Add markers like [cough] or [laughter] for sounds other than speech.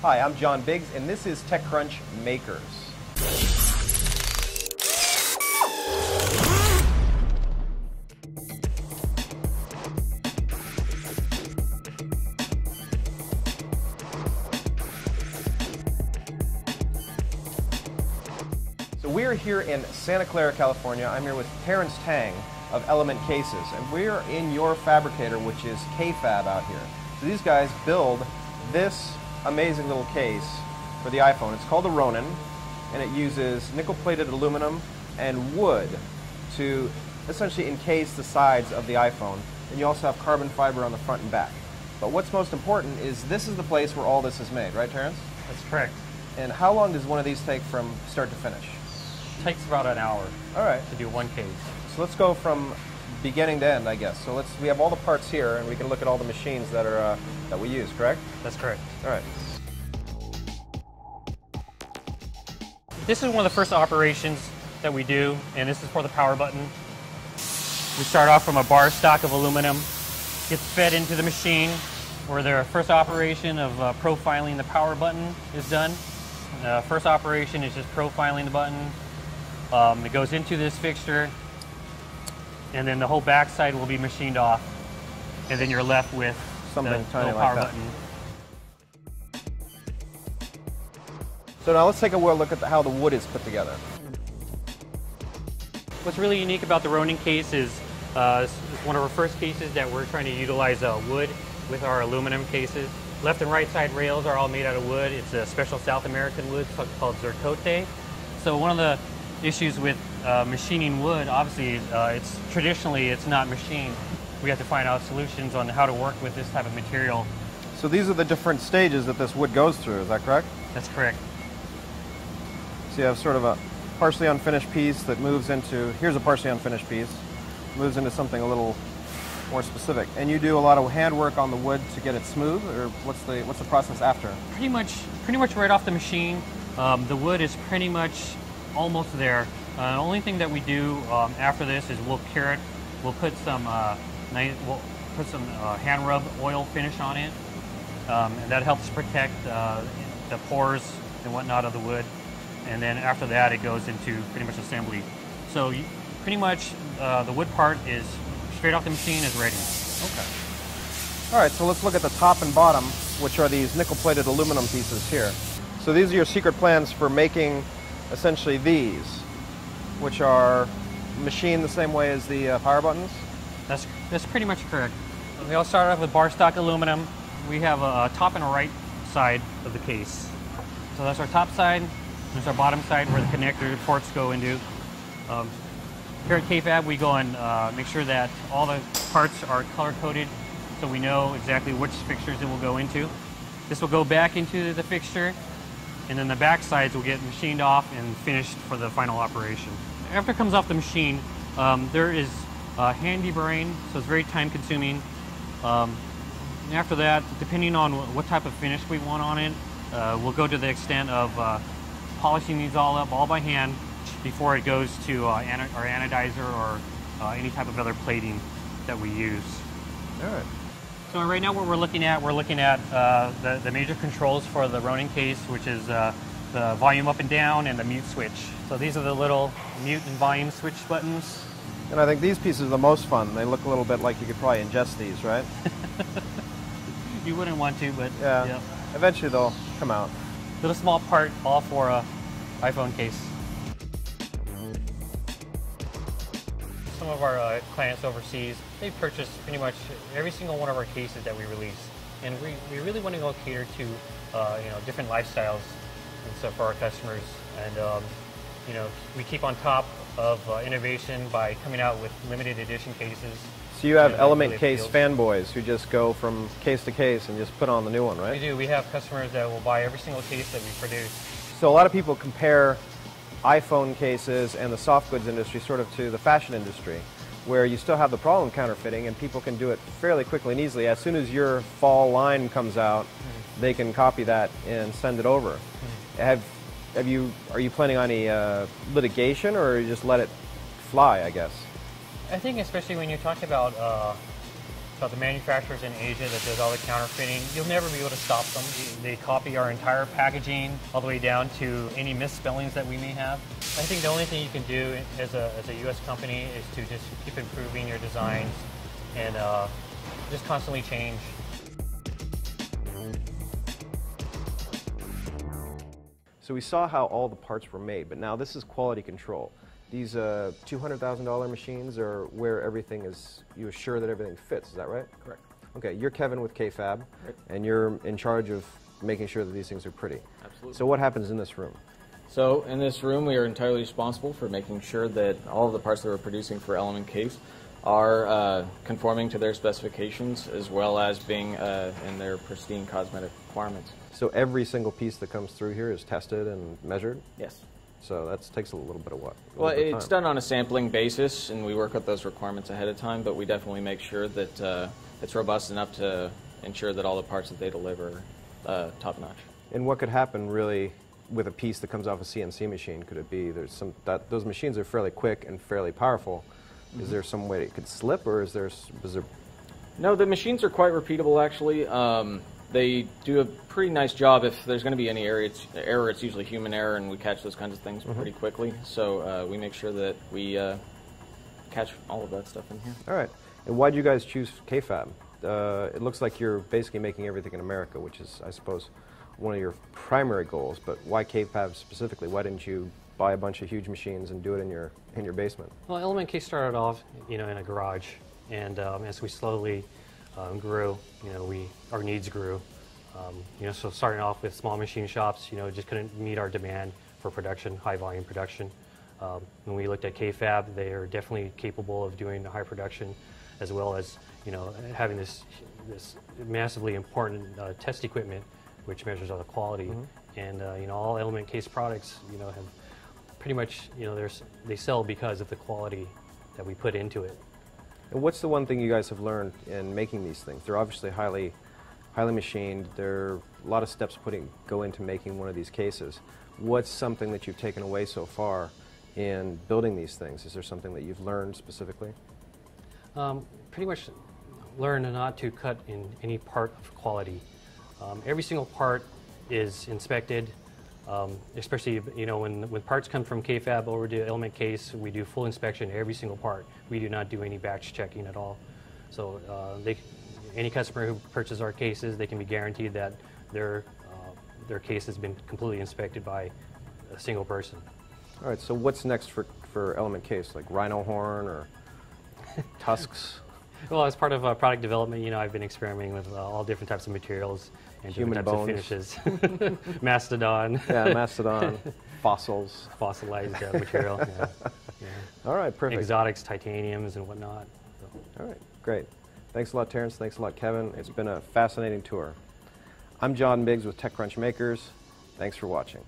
Hi, I'm John Biggs, and this is TechCrunch Makers. So we're here in Santa Clara, California. I'm here with Terence Tang of Element Cases, and we're in your fabricator, which is K-Fab out here. So these guys build this amazing little case for the iPhone. It's called the Ronin, and it uses nickel-plated aluminum and wood to essentially encase the sides of the iPhone. And you also have carbon fiber on the front and back. But what's most important is this is the place where all this is made, right, Terence? That's correct. And how long does one of these take from start to finish? takes about an hour All right. to do one case. So let's go from beginning to end, I guess. So let's we have all the parts here, and we can look at all the machines that are uh, that we use. Correct? That's correct. All right. This is one of the first operations that we do, and this is for the power button. We start off from a bar stock of aluminum, gets fed into the machine, where their first operation of uh, profiling the power button is done. Uh, first operation is just profiling the button. Um, it goes into this fixture, and then the whole backside will be machined off, and then you're left with Something the tiny like power that. button. So now let's take a look at the, how the wood is put together. What's really unique about the Ronin case is uh, one of our first cases that we're trying to utilize uh, wood with our aluminum cases. Left and right side rails are all made out of wood. It's a special South American wood called ziricote. So one of the issues with uh, machining wood, obviously, uh, it's traditionally it's not machined. We have to find out solutions on how to work with this type of material. So these are the different stages that this wood goes through. Is that correct? That's correct. So you have sort of a partially unfinished piece that moves into here's a partially unfinished piece, moves into something a little more specific. And you do a lot of handwork on the wood to get it smooth, or what's the what's the process after? pretty much pretty much right off the machine. Um, the wood is pretty much almost there. Uh, the only thing that we do um, after this is we'll cure it. We'll put some uh, nice, we'll put some uh, hand rub oil finish on it, um, and that helps protect uh, the pores and whatnot of the wood. And then after that, it goes into pretty much assembly. So you, pretty much uh, the wood part is straight off the machine is ready. Okay. All right, so let's look at the top and bottom, which are these nickel-plated aluminum pieces here. So these are your secret plans for making essentially these, which are machined the same way as the uh, power buttons. That's, that's pretty much correct. We all start off with bar stock aluminum. We have a, a top and a right side of the case. So that's our top side. There's our bottom side where the connector ports go into. Um, here at K-Fab, we go and uh, make sure that all the parts are color coded so we know exactly which fixtures it will go into. This will go back into the fixture and then the back sides will get machined off and finished for the final operation. After it comes off the machine, um, there is a hand deburring, so it's very time consuming. Um, after that, depending on what type of finish we want on it, uh, we'll go to the extent of uh, polishing these all up all by hand before it goes to uh, ana- our anodizer or uh, any type of other plating that we use. All right. So right now what we're looking at, we're looking at uh, the, the major controls for the Ronin case, which is uh, the volume up and down and the mute switch. So these are the little mute and volume switch buttons. And I think these pieces are the most fun. They look a little bit like you could probably ingest these, right? [laughs] You wouldn't want to, but Yeah. Eventually they'll come out. Little small part, all for a iPhone case. Some of our uh, clients overseas, they purchase pretty much every single one of our cases that we release. And we, we really want to go cater to, uh, you know, different lifestyles and stuff for our customers. And, um, you know, we keep on top of uh, innovation by coming out with limited edition cases. So you have Element Case fanboys who just go from case to case and just put on the new one, right? We do. We have customers that will buy every single case that we produce. So a lot of people compare iPhone cases and the soft goods industry sort of to the fashion industry, where you still have the problem counterfeiting and people can do it fairly quickly and easily. As soon as your fall line comes out, they can copy that and send it over. Have have you are you planning on any uh, litigation or you just let it fly? I guess. I think especially when you talk about uh, So the manufacturers in Asia that does all the counterfeiting, you'll never be able to stop them. They copy our entire packaging all the way down to any misspellings that we may have. I think the only thing you can do as a, as a U.S. company is to just keep improving your designs and uh, just constantly change. So we saw how all the parts were made, but now this is quality control. These uh, $200,000 machines are where everything is, you assure that everything fits, is that right? Correct. Okay, you're Kevin with K-Fab, Right. and you're in charge of making sure that these things are pretty. Absolutely. So what happens in this room? So in this room, we are entirely responsible for making sure that all of the parts that we're producing for Element Case are uh, conforming to their specifications as well as being uh, in their pristine cosmetic requirements. So every single piece that comes through here is tested and measured? Yes. So that takes a little bit of what? Well, it's done on a sampling basis, and we work with those requirements ahead of time, but we definitely make sure that uh, it's robust enough to ensure that all the parts that they deliver are uh, top notch. And what could happen really with a piece that comes off a CNC machine? Could it be there's some that those machines are fairly quick and fairly powerful? Is there some way it could slip, or is there there No, the machines are quite repeatable actually. Um, they do a pretty nice job. If there's going to be any error it's, error, it's usually human error, and we catch those kinds of things pretty quickly. So uh, we make sure that we uh, catch all of that stuff in here. all right? And why do you guys choose K-Fab? Uh, it looks like you're basically making everything in America, which is, I suppose, one of your primary goals. But why K-Fab specifically? Why didn't you buy a bunch of huge machines and do it in your in your basement? Well, Element K started off, you know, in a garage, and um, as we slowly um, grew, you know, we our needs grew. Um, you know, so starting off with small machine shops, you know, just couldn't meet our demand for production, high volume production. Um, when we looked at K-Fab, they are definitely capable of doing high production, as well as you know having this this massively important uh, test equipment, which measures all the quality. And uh, you know, all Element Case products, you know, have pretty much, you know, there's, they sell because of the quality that we put into it. And what's the one thing you guys have learned in making these things? They're obviously highly, highly machined. There are a lot of steps putting go into making one of these cases. What's something that you've taken away so far in building these things? Is there something that you've learned specifically? Um, pretty much learn not to cut in any part of quality. Um, every single part is inspected, um, especially you know when, when parts come from K-Fab over to Element Case, we do full inspection every single part. We do not do any batch checking at all. So uh, they, any customer who purchases our cases, they can be guaranteed that their uh, their case has been completely inspected by a single person. All right. So what's next for for Element Case? Like rhino horn or [laughs] tusks? Well, as part of uh, product development, you know, I've been experimenting with uh, all different types of materials and Human different types of finishes. [laughs] Mastodon, [laughs] Yeah, mastodon, fossils. fossilized uh, [laughs] material, yeah. yeah. All right. Perfect. exotics, titaniums, and whatnot. So. All right, great. Thanks a lot, Terence. Thanks a lot, Kevin. It's been a fascinating tour. I'm John Biggs with TechCrunch Makers. Thanks for watching.